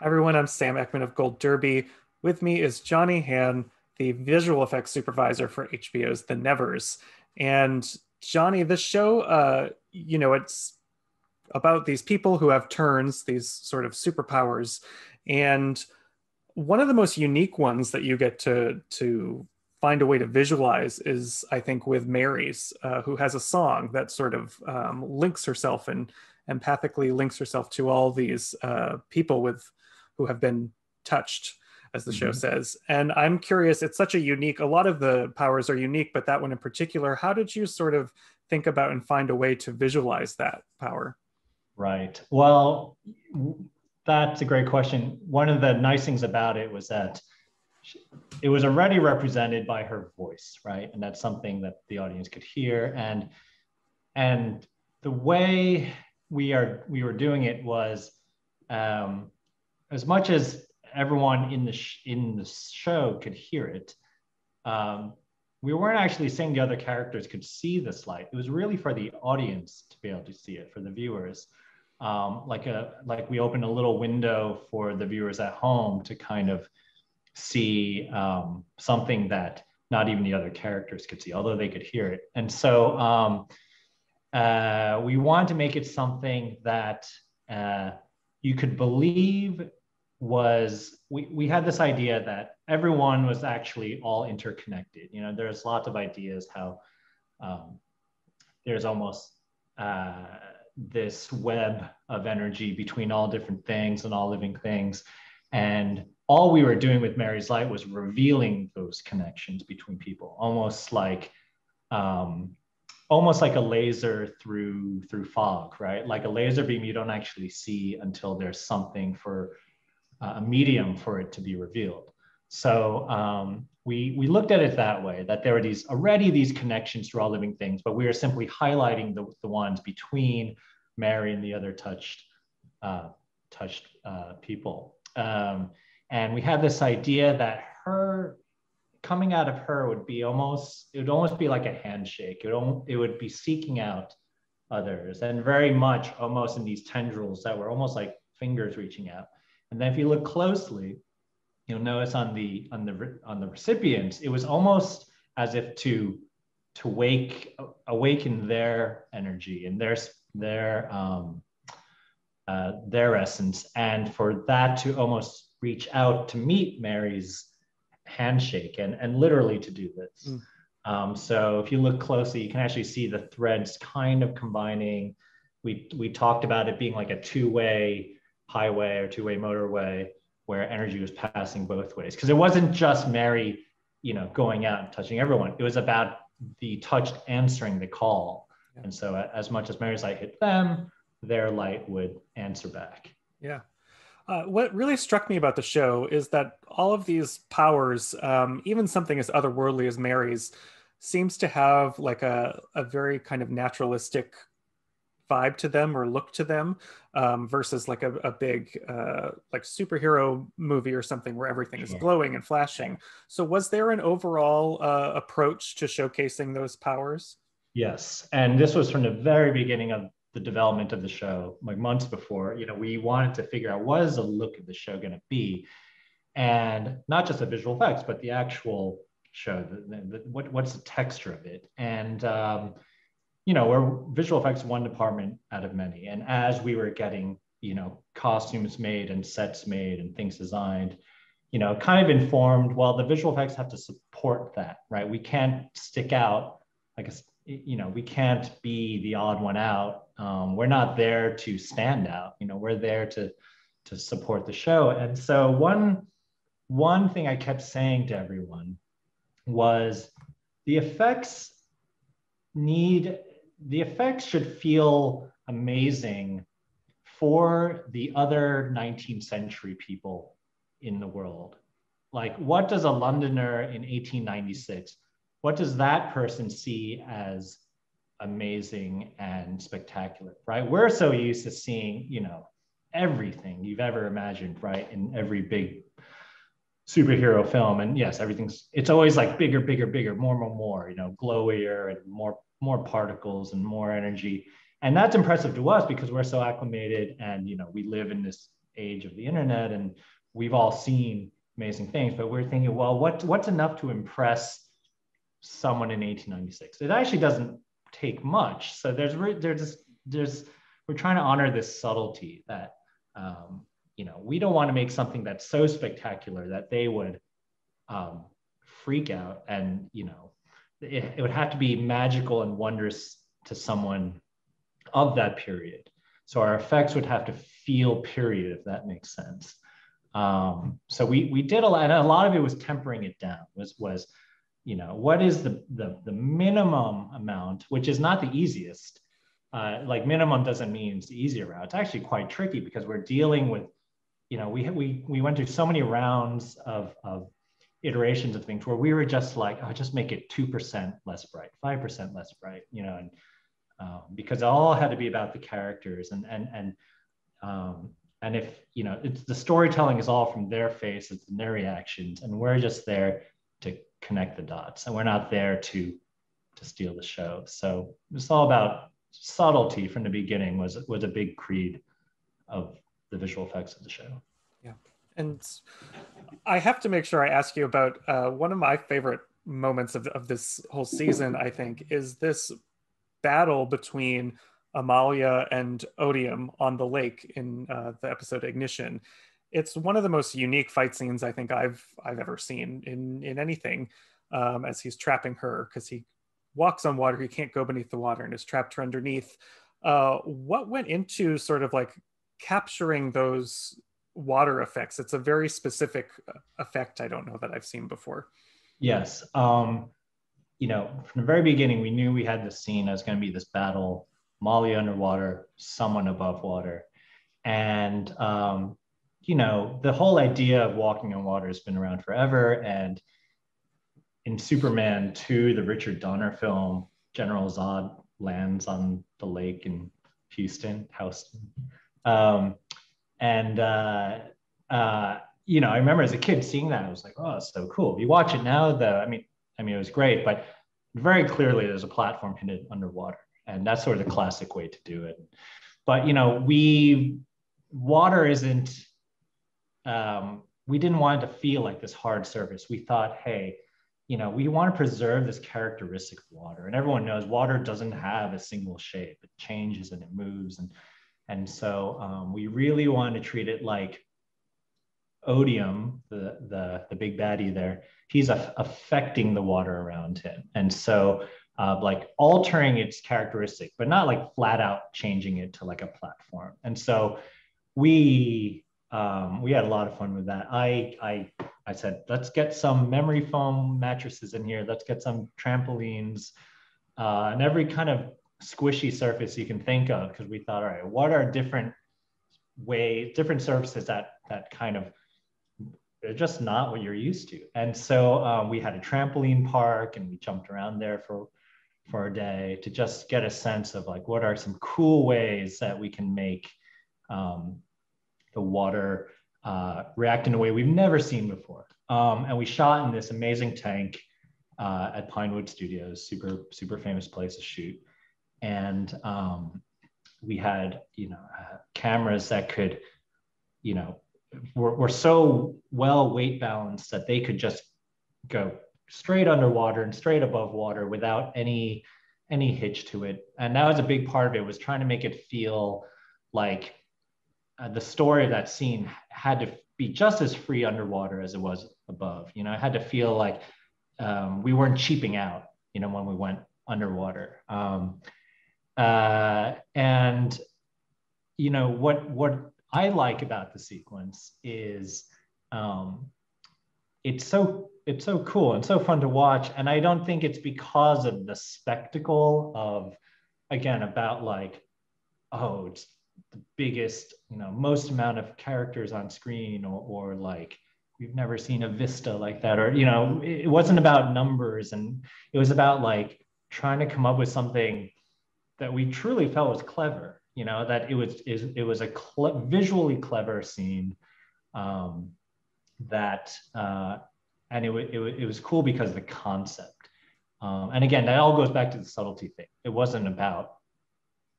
everyone. I'm Sam Eckmann of Gold Derby. With me is Johnny Han, the visual effects supervisor for HBO's The Nevers. And Johnny, this show, uh, you know, it's about these people who have turns, these sort of superpowers, and one of the most unique ones that you get to to find a way to visualize is, I think, with Mary's, uh, who has a song that sort of um, links herself and empathically links herself to all these uh, people with who have been touched as the show mm-hmm. says. And i'm curious it's such a unique a lot of the powers are unique but that one in particular how did you sort of think about and find a way to visualize that power? Right. Well that's a great question. One of the nice things about it was that it was already represented by her voice right? And that's something that the audience could hear. And and the way we are we were doing it was um, as much as everyone in the sh- in the show could hear it, um, we weren't actually saying the other characters could see this light. It was really for the audience to be able to see it, for the viewers. Um, like a like we opened a little window for the viewers at home to kind of see um, something that not even the other characters could see, although they could hear it. And so um, uh, we want to make it something that uh, you could believe was we, we had this idea that everyone was actually all interconnected. You know, there's lots of ideas how um, there's almost uh, this web of energy between all different things and all living things. And all we were doing with Mary's Light was revealing those connections between people, almost like um, almost like a laser through through fog, right? Like a laser beam you don't actually see until there's something for a medium for it to be revealed. So um, we, we looked at it that way, that there are these already these connections to all living things, but we are simply highlighting the, the ones between Mary and the other touched, uh, touched uh, people. Um, and we had this idea that her coming out of her would be almost, it would almost be like a handshake. It would, it would be seeking out others and very much almost in these tendrils that were almost like fingers reaching out. And then if you look closely, you'll notice on the on the on the recipients, it was almost as if to to wake awaken their energy and their their um, uh, their essence, and for that to almost reach out to meet Mary's handshake and and literally to do this. Mm. Um, so if you look closely, you can actually see the threads kind of combining. We we talked about it being like a two way highway or two-way motorway where energy was passing both ways. Because it wasn't just mary you know going out and touching everyone. It was about the touched answering the call. Yeah. and so as much as mary's light hit them their light would answer back. Yeah. Uh, what really struck me about the show is that all of these powers um, even something as otherworldly as mary's seems to have like a, a very kind of naturalistic vibe to them or look to them um, versus like a, a big uh, like superhero movie or something where everything is glowing and flashing. So was there an overall uh, approach to showcasing those powers? Yes, and this was from the very beginning of the development of the show, like months before. You know, we wanted to figure out what is the look of the show going to be, and not just the visual effects, but the actual show. The, the, what, what's the texture of it? And um, you know, we're visual effects one department out of many. And as we were getting, you know, costumes made and sets made and things designed, you know, kind of informed, well, the visual effects have to support that, right? We can't stick out, like, a, you know, we can't be the odd one out. Um, we're not there to stand out, you know, we're there to, to support the show. And so one, one thing I kept saying to everyone was the effects need the effects should feel amazing for the other 19th century people in the world. Like, what does a Londoner in 1896, what does that person see as amazing and spectacular, right? We're so used to seeing, you know, everything you've ever imagined, right? In every big superhero film. And yes, everything's, it's always like bigger, bigger, bigger, more, more, more, you know, glowier and more more particles and more energy. And that's impressive to us because we're so acclimated and, you know, we live in this age of the internet and we've all seen amazing things, but we're thinking, well, what, what's enough to impress someone in 1896? It actually doesn't take much. So there's, there's, there's, we're trying to honor this subtlety that, um, you know, we don't want to make something that's so spectacular that they would um, freak out and, you know, it, it would have to be magical and wondrous to someone of that period. So our effects would have to feel period, if that makes sense. Um, so we we did a lot, and a lot of it was tempering it down. Was was, you know, what is the the, the minimum amount, which is not the easiest. Uh, like minimum doesn't mean it's the easier route. It's actually quite tricky because we're dealing with, you know, we we we went through so many rounds of of iterations of things where we were just like, oh, just make it two percent less bright, five percent less bright, you know, and um, because it all had to be about the characters and and and um, and if you know it's the storytelling is all from their faces and their reactions and we're just there to connect the dots and we're not there to to steal the show. So it's all about subtlety from the beginning was was a big creed of the visual effects of the show and i have to make sure i ask you about uh, one of my favorite moments of, of this whole season i think is this battle between Amalia and Odium on the lake in uh, the episode Ignition. It's one of the most unique fight scenes I think I've I've ever seen in in anything. Um, as he's trapping her because he walks on water, he can't go beneath the water and is trapped her underneath. Uh, what went into sort of like capturing those water effects? It's a very specific uh, effect. I don't know that I've seen before. Yes. Um, you know, from the very beginning, we knew we had this scene as going to be this battle Molly underwater, someone above water. And, um, you know, the whole idea of walking on water has been around forever. And in Superman 2, the Richard Donner film, General Zod lands on the lake in Houston, Houston. Um, and, uh, uh, you know, I remember as a kid seeing that, I was like, oh, so cool. You watch it now, though, I mean, I mean, it was great, but very clearly there's a platform hidden underwater and that's sort of the classic way to do it. But you know we water isn't um, we didn't want it to feel like this hard surface. We thought hey you know we want to preserve this characteristic of water. And everyone knows water doesn't have a single shape. It changes and it moves and and so um, we really want to treat it like odium the the the big baddie there he's a- affecting the water around him and so uh, like altering its characteristic, but not like flat out changing it to like a platform. And so we um, we had a lot of fun with that. I I I said let's get some memory foam mattresses in here. Let's get some trampolines uh, and every kind of squishy surface you can think of because we thought, all right, what are different ways, different surfaces that that kind of they're just not what you're used to. And so um, we had a trampoline park and we jumped around there for for a day to just get a sense of like what are some cool ways that we can make um, the water uh, react in a way we've never seen before. Um, and we shot in this amazing tank uh, at Pinewood Studios, super super famous place to shoot, and um, we had you know uh, cameras that could, you know, were, were so well weight balanced that they could just go straight underwater and straight above water without any any hitch to it. And that was a big part of it was trying to make it feel like uh, the story of that scene had to be just as free underwater as it was above. You know it had to feel like um, we weren't cheaping out you know when we went underwater. Um, uh, and you know what what i like about the sequence is um, it's so it's so cool and so fun to watch. And i don't think it's because of the spectacle of again about like oh it's the biggest you know most amount of characters on screen or, or like we've never seen a vista like that or you know it wasn't about numbers and it was about like trying to come up with something that we truly felt was clever you know that it was it was a visually clever scene um, that uh, and it, it, it was cool because the concept. Um, and again, that all goes back to the subtlety thing. It wasn't about,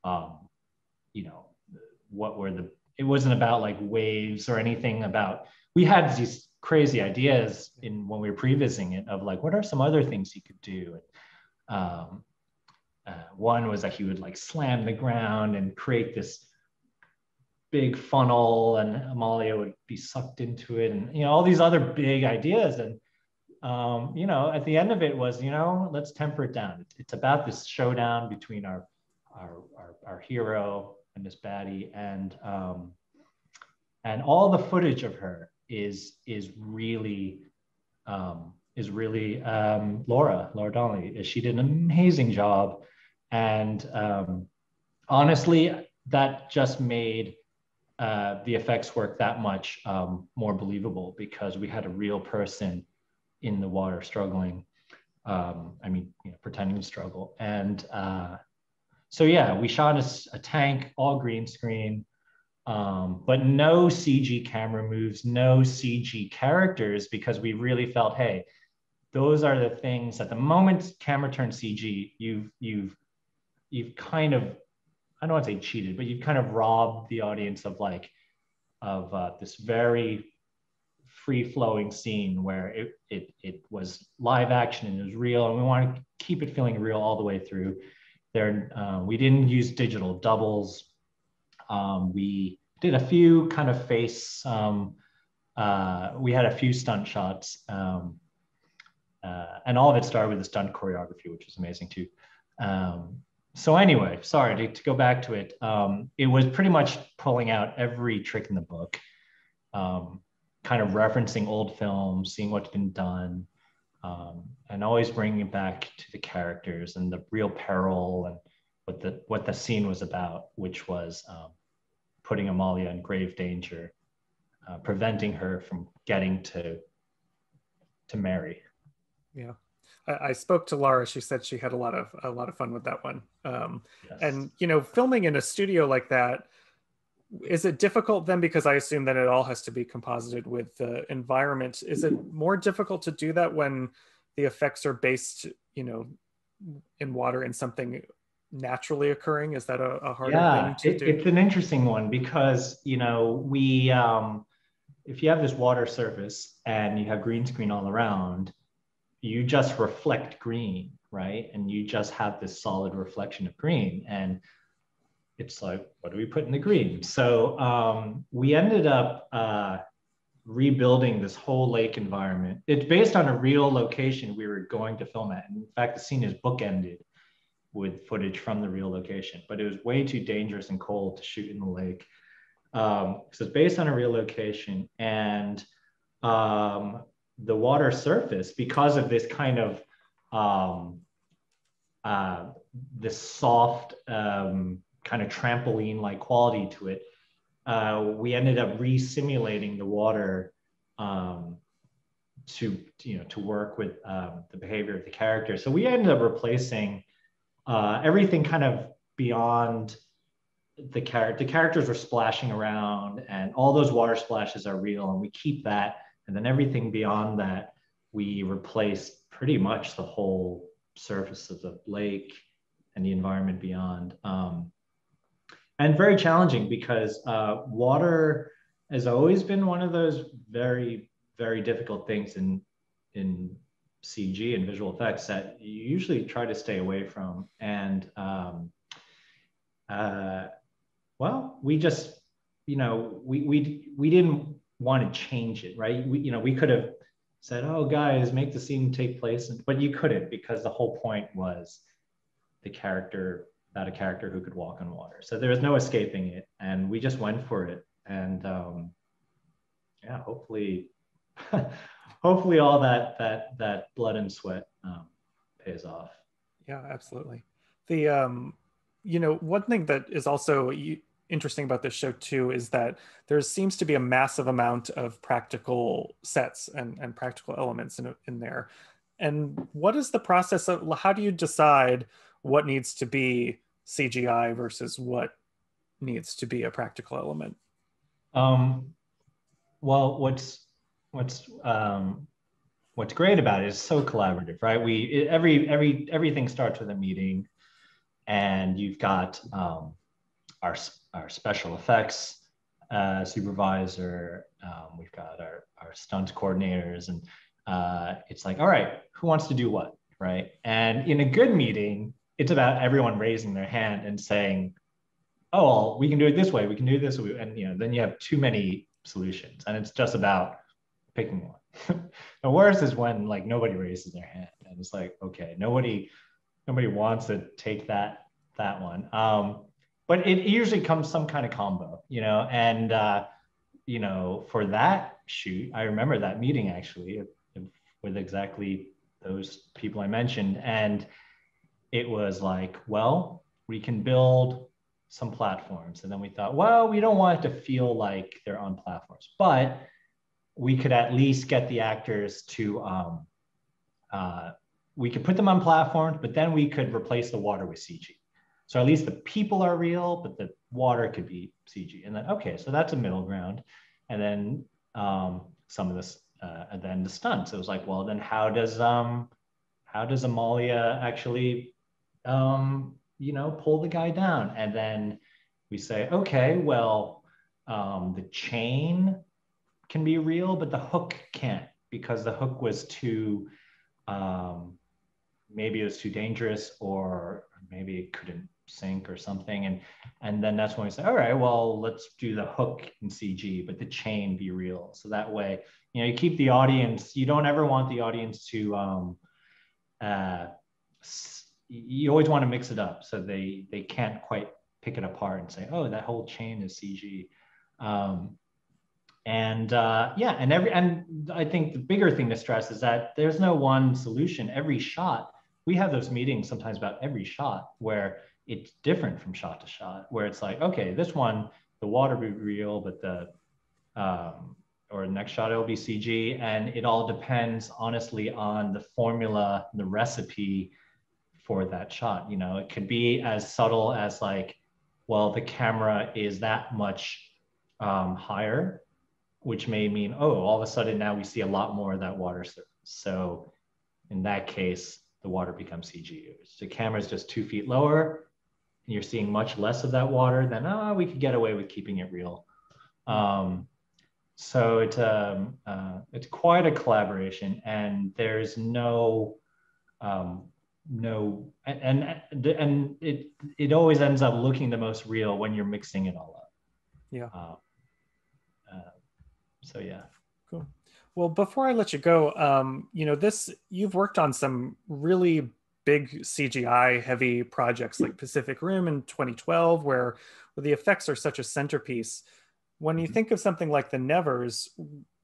um, you know, what were the it wasn't about like waves or anything about we had these crazy ideas in when we were previsiting it of like what are some other things you could do um, uh, one was that he would like slam the ground and create this big funnel and amalia would be sucked into it and you know all these other big ideas and um, you know at the end of it was you know let's temper it down it's about this showdown between our our, our, our hero and this baddie and um, and all the footage of her is is really um, is really um, Laura Laura Donnelly. She did an amazing job, and um, honestly, that just made uh, the effects work that much um, more believable because we had a real person in the water struggling. Um, I mean, you know, pretending to struggle, and uh, so yeah, we shot a, a tank, all green screen um, but no CG camera moves, no CG characters, because we really felt, hey, those are the things. At the moment camera turns CG, you've you've you've kind of I don't want to say cheated, but you've kind of robbed the audience of like of uh, this very free flowing scene where it, it it was live action and it was real, and we want to keep it feeling real all the way through. There, uh, we didn't use digital doubles. Um, we did a few kind of face. Um, uh, we had a few stunt shots, um, uh, and all of it started with the stunt choreography, which was amazing too. Um, so anyway, sorry to, to, go back to it. Um, it was pretty much pulling out every trick in the book, um, kind of referencing old films, seeing what's been done, um, and always bringing it back to the characters and the real peril and what the what the scene was about, which was um, putting Amalia in grave danger, uh, preventing her from getting to to Mary. Yeah. I, spoke to Laura. She said she had a lot of a lot of fun with that one. Um, yes. And you know, filming in a studio like that, is it difficult then? Because I assume that it all has to be composited with the environment. Is it more difficult to do that when the effects are based, you know, in water in something naturally occurring? Is that a, a harder yeah, thing to it, do? It's an interesting one because you know we um, if you have this water surface and you have green screen all around, you just reflect green, right? And you just have this solid reflection of green. And it's like, what do we put in the green? So um, we ended up uh, rebuilding this whole lake environment. It's based on a real location we were going to film at. In fact, the scene is bookended with footage from the real location, but it was way too dangerous and cold to shoot in the lake. Um, so it's based on a real location, and um, the water surface, because of this kind of um, uh, this soft um, kind of trampoline-like quality to it, uh, we ended up re-simulating the water um, to you know to work with um, the behavior of the character. So we ended up replacing uh, everything kind of beyond the character. The characters were splashing around, and all those water splashes are real, and we keep that. And then everything beyond that, we replaced pretty much the whole surface of the lake and the environment beyond. Um, and very challenging because uh, water has always been one of those very, very difficult things in in CG and visual effects that you usually try to stay away from. And um, uh, well, we just, you know, we, we, we didn't want to change it, right? We, you know, we could have said, oh, guys, make the scene take place, but you couldn't because the whole point was the character, about a character who could walk on water. So there was no escaping it. And we just went for it. And um, yeah, hopefully. hopefully all that that that blood and sweat um, pays off. Yeah, absolutely. The um, you know, one thing that is also interesting about this show too is that there seems to be a massive amount of practical sets and, and practical elements in, in there. And what is the process of how do you decide what needs to be CGI versus what needs to be a practical element? Um, well, what's what's um, what's great about it is so collaborative, right? We every every everything starts with a meeting, and you've got um, our our special effects uh, supervisor. Um, we've got our, our stunt coordinators, and uh, it's like, all right, who wants to do what, right? And in a good meeting, it's about everyone raising their hand and saying, oh, well, we can do it this way, we can do this, and you know, then you have too many solutions, and it's just about picking one. the worst is when like nobody raises their hand, and it's like, okay, nobody, nobody wants to take that that one. Um, but it usually comes some kind of combo, you know, and uh, you know, for that shoot, I remember that meeting actually with exactly those people I mentioned. And it was like, well, we can build some platforms. And then we thought, well, we don't want it to feel like they're on platforms, but we could at least get the actors to, um, uh, we could put them on platforms, but then we could replace the water with CG. So at least the people are real, but the water could be CG. And then, okay, so that's a middle ground. And then um, some of this uh, and then the stunts. It was like, well, then how does um, how does Amalia actually, um, you know, pull the guy down? And then we say, okay, well, um, the chain can be real, but the hook can't because the hook was too, um, maybe it was too dangerous, or maybe it couldn't sink or something. And and then that's when we say, all right, well, let's do the hook in CG, but the chain be real. So that way you know you keep the audience you don't ever want the audience to um, uh, you always want to mix it up so they they can't quite pick it apart and say oh that whole chain is cg um, and uh, yeah and every and i think the bigger thing to stress is that there's no one solution every shot we have those meetings sometimes about every shot where it's different from shot to shot where it's like okay this one the water be real but the um, or next shot it'll be CG. And it all depends honestly on the formula, the recipe for that shot. You know, it could be as subtle as like, well, the camera is that much um, higher, which may mean, oh, all of a sudden now we see a lot more of that water surface. So in that case, the water becomes CG. The camera is just two feet lower you're seeing much less of that water, then oh, we could get away with keeping it real. Um, so it's um, uh, it's quite a collaboration, and there's no um, no and, and and it it always ends up looking the most real when you're mixing it all up. Yeah. Uh, uh, so yeah. Cool. Well, before I let you go, um, you know this you've worked on some really big CGI heavy projects like Pacific Rim in 2012, where where the effects are such a centerpiece when you mm-hmm. think of something like the nevers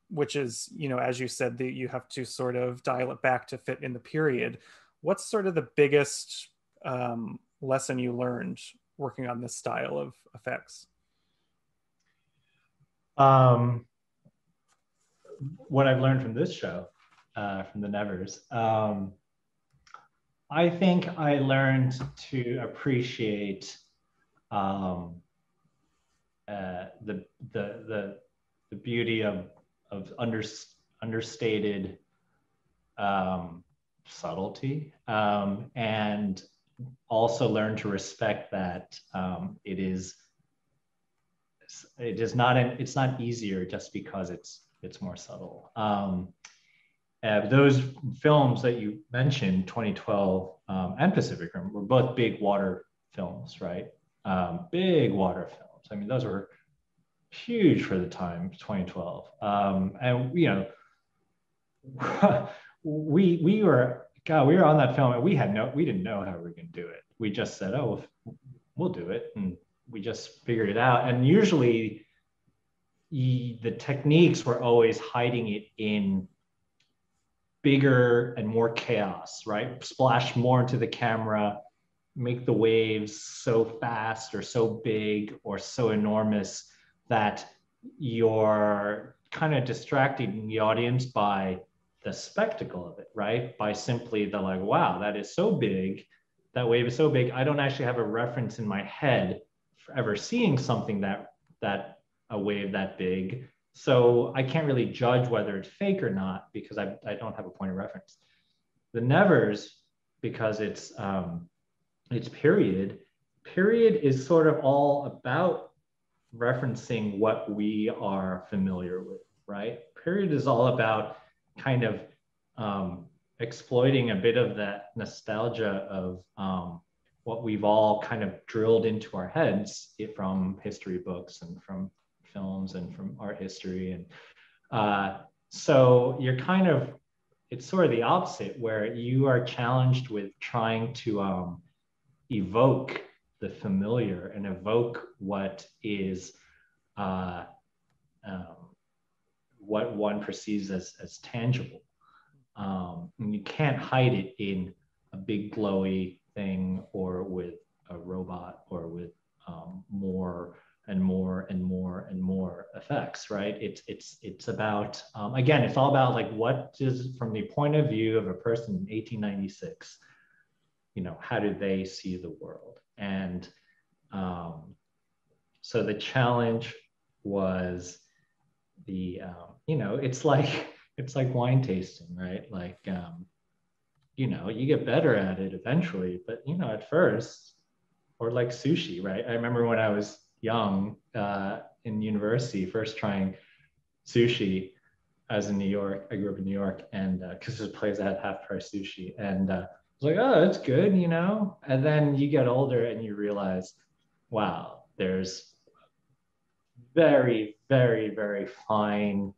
which is you know as you said that you have to sort of dial it back to fit in the period what's sort of the biggest um, lesson you learned working on this style of effects um, what i've learned from this show uh, from the nevers um, i think i learned to appreciate um, uh, the the the the beauty of of under, understated um, subtlety um, and also learn to respect that um, it is it is not an, it's not easier just because it's it's more subtle. Um, uh, those films that you mentioned 2012 um, and pacific rim were both big water films right um, big water films I mean, those were huge for the time, 2012. Um, and you know, we we were God, we were on that film and we had no, we didn't know how we were going to do it. We just said, oh, we'll do it, and we just figured it out. And usually, the techniques were always hiding it in bigger and more chaos, right? Splash more into the camera, make the waves so fast or so big or so enormous that you're kind of distracting the audience by the spectacle of it, right? By simply the like, wow, that is so big. That wave is so big. I don't actually have a reference in my head for ever seeing something that that a wave that big. So I can't really judge whether it's fake or not because I, I don't have a point of reference. The nevers, because it's um, it's period. Period is sort of all about referencing what we are familiar with, right? Period is all about kind of um, exploiting a bit of that nostalgia of um, what we've all kind of drilled into our heads from history books and from films and from art history. And uh, so you're kind of, it's sort of the opposite where you are challenged with trying to um, evoke the familiar and evoke what is uh, um, what one perceives as, as tangible. Um, and you can't hide it in a big glowy thing or with a robot or with um, more and more and more and more effects right? It's it's it's about um, again it's all about like what is from the point of view of a person in 1896 you know how do they see the world? And um, so the challenge was the um, you know it's like it's like wine tasting right? Like um, you know you get better at it eventually but you know at first or like sushi right? I remember when i was young uh, in university first trying sushi I was in New York. I grew up in New York, and because uh, there's a place that had half price sushi, and uh, I was like, oh, that's good, you know. And then you get older and you realize, wow, there's very, very, very fine,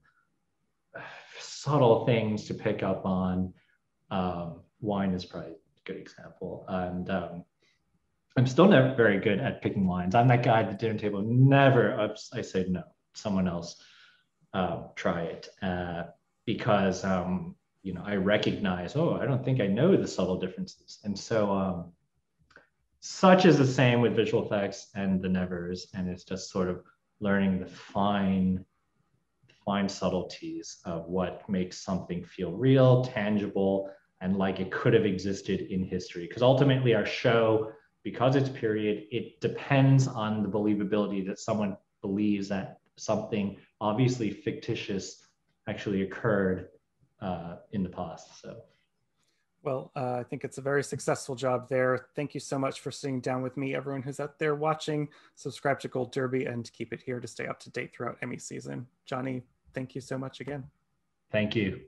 subtle things to pick up on. Um, wine is probably a good example. And um, I'm still never very good at picking wines. I'm that guy at the dinner table. Never, I say no. Someone else uh, try it uh, because um, you know I recognize. Oh, I don't think I know the subtle differences. And so, um, such is the same with visual effects and the nevers, and it's just sort of learning the fine fine subtleties of what makes something feel real, tangible, and like it could have existed in history. Because ultimately, our show, because it's period, it depends on the believability that someone believes that something obviously fictitious actually occurred uh, in the past. So. Well, uh, I think it's a very successful job there. Thank you so much for sitting down with me. Everyone who's out there watching, subscribe to Gold Derby and keep it here to stay up to date throughout Emmy season. Johnny, thank you so much again. Thank you.